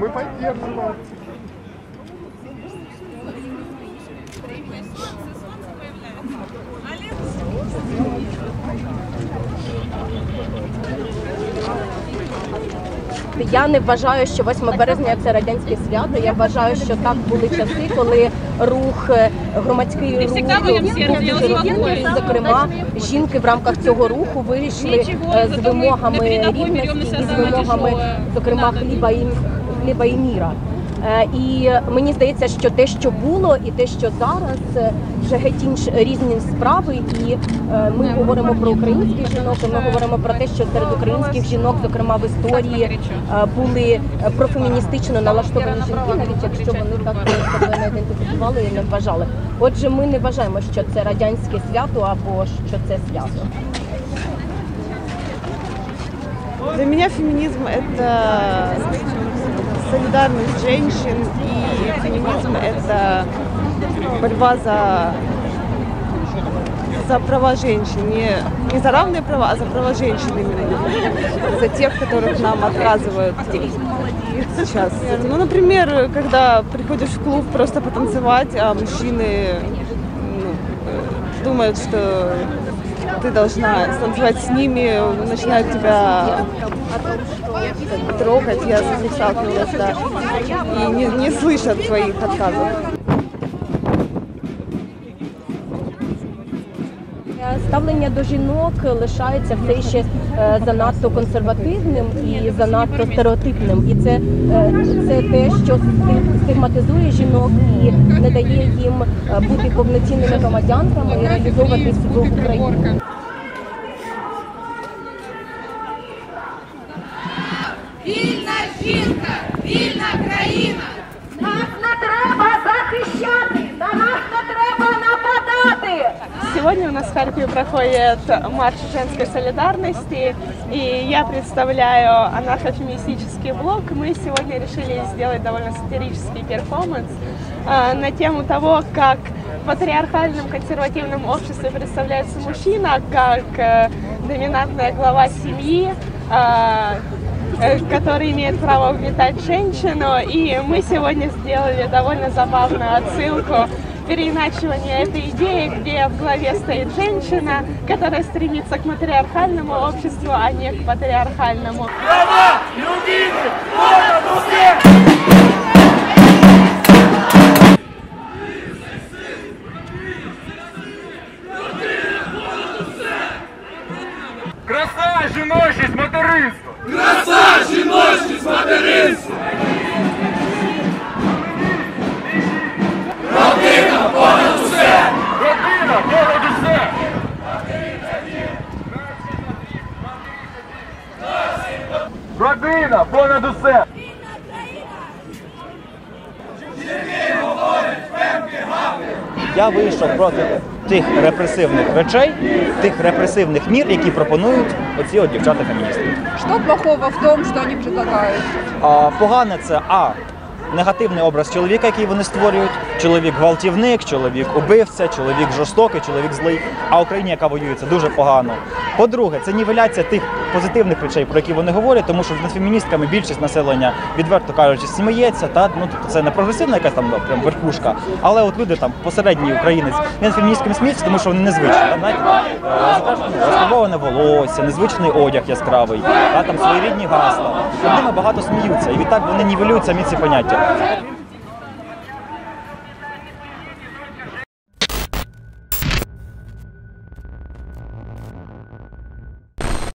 мы поддерживаем. Я не вважаю, що 8 березня це радянське свято. Я вважаю, що так були часи, коли рух е, громадський рух розвинутий. спокійно. Зокрема, жінки в рамках цього руху вийшли е, з вимогами рівності і з вимогами, зокрема, хліба і хліба і міра. Е, І мені здається, що те, що було, і те, що зараз, е, вже геть інш різні справи. І е, ми говоримо про українських жінок. і Ми говоримо про те, що серед українських жінок, зокрема в історії, були профеміністично налаштовані жінки, навіть якщо вони так себе не ідентифікували і не вважали. Отже, ми не вважаємо, що це радянське свято або що це свято. Для меня феминизм – это солидарность женщин, и феминизм – это борьба за, за права женщин. Не, не за равные права, а за права женщин именно. За тех, которых нам отказывают сейчас. Ну, например, когда приходишь в клуб просто потанцевать, а мужчины ну, э, думают, что ты должна станцевать с ними, начинают тебя трогать, я сталкивалась, да, и не, не слышат твоих отказов. Ставлення до жінок лишається все ще е, занадто консервативним і занадто стереотипним. І це, е, це те, що стигматизує жінок і не дає їм е, бути повноцінними громадянками і реалізовувати себе в Україні. Харькове проходит марш женской солидарности, и я представляю анархофеминистический блок. Мы сегодня решили сделать довольно сатирический перформанс э, на тему того, как в патриархальном консервативном обществе представляется мужчина как э, доминантная глава семьи, э, э, который имеет право угнетать женщину. И мы сегодня сделали довольно забавную отсылку переиначивания этой идеи, где в главе стоит женщина, которая стремится к матриархальному обществу, а не к патриархальному. Краса, жіночість, материнство! Родина, Я вийшов проти тих репресивних речей, тих репресивних мір, які пропонують оці от дівчата-феміністки. Що плохого в тому, що вони? А погане це а. Негативний образ чоловіка, який вони створюють, чоловік гвалтівник, чоловік убивця, чоловік жорстокий, чоловік злий. А Україні, яка воює, це дуже погано. По-друге, це нівеляція тих позитивних речей, про які вони говорять, тому що над феміністками більшість населення, відверто кажучи, сміється, та ну тобто це не прогресивна якась там ну, прям верхушка, але от люди там посередній українець він над феміністками сміється, тому що вони незвичні. Та, знаєте, е, розфарбоване волосся, незвичний одяг яскравий, та, там своєрідні гасла. Ними багато сміються, і відтак вони нівелюють самі ці поняття.